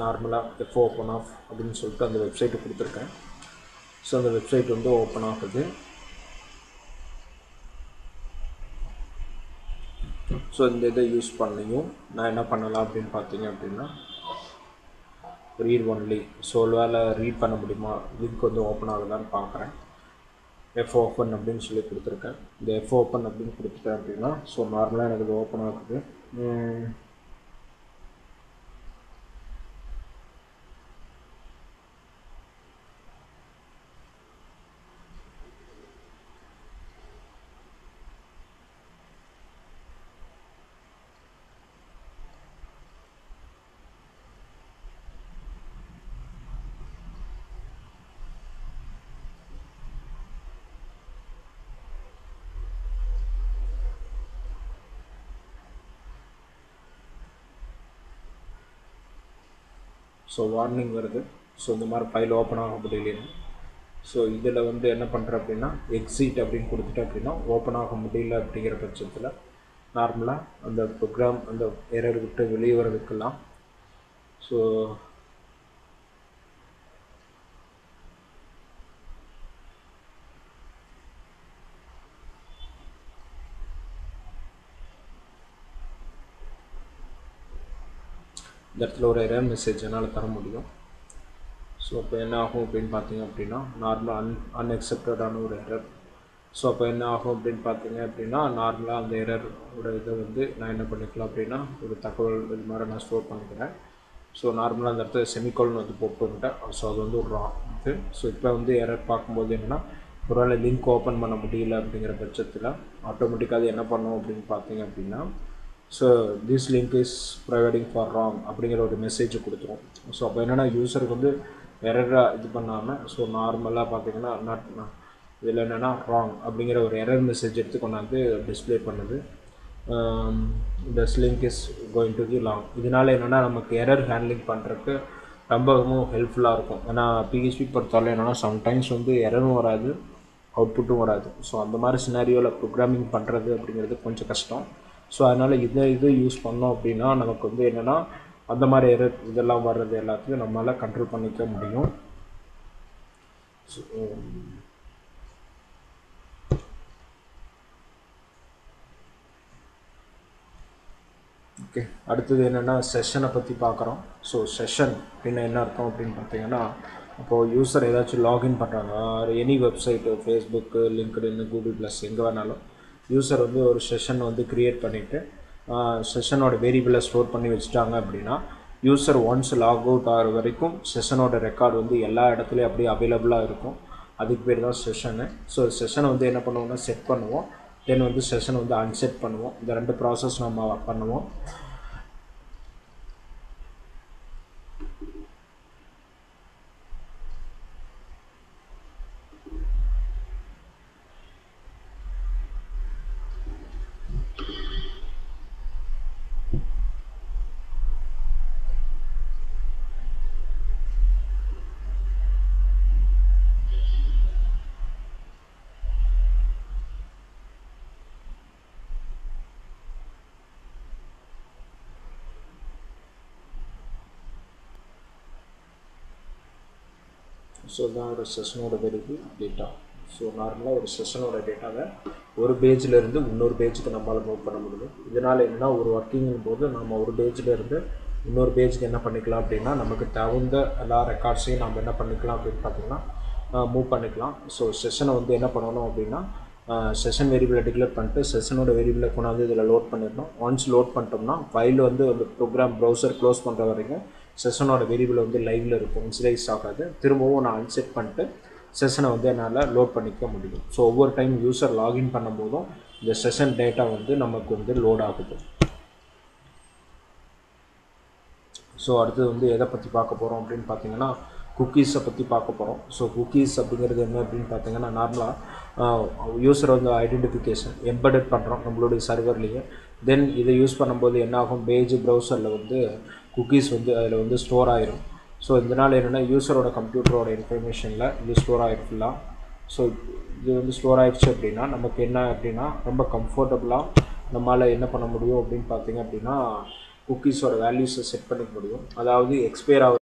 நார்மலாக F open of அப்படின்னு சொல்லிட்டு அந்த வெப்சைட்டு கொடுத்துருக்கேன். ஸோ அந்த வெப்சைட் வந்து ஓப்பன் ஆகுது ஸோ இந்த இதை யூஸ் பண்ணியும் நான் என்ன பண்ணலாம் அப்படின்னு பார்த்தீங்க அப்படின்னா ரீட் ஒன்லி ஸோ வேலை ரீட் பண்ண முடியுமா? லிங்க் வந்து ஓப்பன் ஆகுதான்னு பார்க்குறேன். எஃப் ஓப்பன் அப்படின்னு சொல்லி கொடுத்துருக்கேன். இந்த எஃப் ஓப்பன் அப்படின்னு கொடுத்துட்டேன் அப்படின்னா ஸோ நார்மலாக எனக்கு இது ஓப்பன் ஆகுது. ஸோ வார்னிங் வருது. ஸோ இந்த மாதிரி ஃபைல் ஓப்பன் ஆக முடியலன்னு ஸோ இதில் வந்து என்ன பண்ணுறேன் அப்படின்னா எக்ஸிட் அப்படின்னு கொடுத்துட்டேன் அப்படின்னா ஓப்பன் ஆக முடியல அப்படிங்கிற பட்சத்தில் நார்மலாக அந்த ப்ரோக்ராம் அந்த எரர் விட்டு வெளியே வர்றதுக்கெல்லாம் ஸோ இந்த இடத்துல ஒரு எரர் மெசேஜ் என்னால் தர முடியும். ஸோ அப்போ என்ன ஆகும் அப்படின்னு பார்த்தீங்க அப்படின்னா நார்மலாக அன் அன்எக்செப்டடான ஒரு எரர் ஸோ அப்போ என்ன ஆகும் அப்படின்னு பார்த்தீங்க அப்படின்னா நார்மலாக அந்த எரரோட இதை வந்து நான் என்ன பண்ணிக்கலாம் அப்படின்னா ஒரு தகவல் இது மாதிரி நான் ஸ்டோர் பண்ணிக்கிறேன். ஸோ நார்மலாக அந்த இடத்துல செமிகோல்னு வந்து போட்டுக்கிட்டேன் ஸோ அது வந்து ஒரு ராங் இது. ஸோ இப்போ வந்து எரர் பார்க்கும்போது என்னென்னா ஒருவேளை லிங்க் ஓப்பன் பண்ண முடியல அப்படிங்கிற பட்சத்தில் ஆட்டோமேட்டிக்காக அது என்ன பண்ணும் அப்படின்னு பார்த்தீங்க அப்படின்னா so this link is providing for wrong அப்படிங்கிற ஒரு மெசேஜ் கொடுத்துரும். ஸோ அப்போ என்னென்னா யூசருக்கு வந்து எரராக இது பண்ணாமல் ஸோ நார்மலாக பார்த்தீங்கன்னா நாட் இதில் என்னென்னா ராங் அப்படிங்கிற ஒரு எரர் மெசேஜ் எடுத்து கொண்டாந்து டிஸ்ப்ளே பண்ணுது. This link is going to the long இதனால் என்னென்னா நமக்கு எரர் ஹேண்ட்லிங் பண்ணுறதுக்கு ரொம்பவும் ஹெல்ப்ஃபுல்லாக இருக்கும். ஏன்னா பிஹெச்பி பொறுத்தவரை என்னென்னா சம்டைம்ஸ் வந்து எரரும் வராது அவுட்புட்டும் வராது. ஸோ அந்த மாதிரி சினாரியோவில் ப்ரோக்ராமிங் பண்ணுறது அப்படிங்கிறது கொஞ்சம் கஷ்டம். ஸோ அதனால் இதை இது யூஸ் பண்ணோம் அப்படின்னா நமக்கு வந்து என்னென்னா அந்த மாதிரி எரர் இதெல்லாம் வர்றது எல்லாத்தையும் நம்மளால் கண்ட்ரோல் பண்ணிக்க முடியும். ஸோ ஓகே um, அடுத்தது என்னென்னா செஷனை பற்றி பார்க்குறோம் ஸோ செஷன் அப்படின்னு என்ன அர்த்தம் அப்படின்னு பார்த்தீங்கன்னா அப்போது யூஸர் ஏதாச்சும் லாகின் பண்ணுறாங்க any website Facebook linked Google plus எங்கே வேணாலும். யூசர் வந்து ஒரு செஷன் வந்து க்ரியேட் பண்ணிவிட்டு செஷனோட வேரியபிளை ஸ்டோர் பண்ணி வச்சுட்டாங்க அப்படின்னா யூசர் ஒன்ஸ் லாக் அவுட் ஆகிற வரைக்கும் செஷனோட ரெக்கார்டு வந்து எல்லா இடத்துலையும் அப்படியே அவைலபிளாக இருக்கும். அதுக்கு பேர் தான் செஷனு ஸோ செஷனை வந்து என்ன பண்ணுவோம்னா செட் பண்ணுவோம். தென் வந்து செஷன் வந்து அன்செட் பண்ணுவோம். இந்த ரெண்டு ப்ராசஸ் நம்ம பண்ணுவோம். ஸோ தான் ஒரு செஷனோட வேரியபிள் டேட்டா ஸோ நார்மலாக ஒரு செஷனோட டேட்டாவை ஒரு பேஜில் இருந்து இன்னொரு பேஜுக்கு நம்மளால் மூவ் பண்ண முடியும். இதனால் என்னென்னா ஒரு ஒர்க்கிங்கும் போது நம்ம ஒரு பேஜில் இருந்து இன்னொரு பேஜுக்கு என்ன பண்ணிக்கலாம் அப்படின்னா நமக்கு தகுந்த எல்லா ரெக்கார்ட்ஸையும் நம்ம என்ன பண்ணிக்கலாம் அப்படின்னு பார்த்தீங்கன்னா மூவ் பண்ணிக்கலாம். ஸோ செஷனை வந்து என்ன பண்ணணும் அப்படின்னா செஷன் வேரியபிளை டிக்ளேர் பண்ணிட்டு செஷனோட வேரியபிளை கொண்டாந்து இதில் லோட் பண்ணிடணும். ஒன்ஸ் லோட் பண்ணிட்டோம்னா ஃபைல் வந்து அந்த ப்ரோக்ராம் ப்ரௌசர் க்ளோஸ் பண்ணுற வரைக்கும் செஷனோட வேரியபிள் வந்து லைவில் இருக்கும். இன்சிலைஸ் ஆகாது. திரும்பவும் நான் அன்செட் பண்ணிட்டு செஷனை வந்து என்னால் லோட் பண்ணிக்க முடியும். ஸோ ஒவ்வொரு டைம் யூசர் லாகின் பண்ணும்போதும் இந்த செஷன் டேட்டா வந்து நமக்கு வந்து லோட் ஆகுது. ஸோ அடுத்தது வந்து எதை பற்றி பார்க்க போகிறோம் அப்படின்னு பார்த்தீங்கன்னா குக்கீஸை பற்றி பார்க்க போகிறோம் ஸோ குக்கீஸ் அப்படிங்கிறது என்ன அப்படின்னு பார்த்தீங்கன்னா நார்மலாக யூசர் வந்து ஐடென்டிஃபிகேஷன் எம்பெடட் பண்ணுறோம் நம்மளுடைய சர்வர்லேயே தென் இதை யூஸ் பண்ணும்போது என்ன ஆகும் பேஜ் ப்ரௌசரில் வந்து குக்கீஸ் வந்து அதில் வந்து ஸ்டோர் ஆயிரும். ஸோ இதனால் என்னென்னா யூஸரோட கம்ப்யூட்டரோட இன்ஃபர்மேஷனில் இது ஸ்டோர் ஆகிடும் ஃபுல்லாக ஸோ இது வந்து ஸ்டோர் ஆயிடுச்சு அப்படின்னா நமக்கு என்ன அப்படின்னா ரொம்ப கம்ஃபர்டபுளாக நம்மளால் என்ன பண்ண முடியும் அப்படின்னு பார்த்தீங்க அப்படின்னா குக்கீஸோட வேல்யூஸை செட் பண்ணிக்க முடியும். அதாவது எக்ஸ்பயர் ஆகும்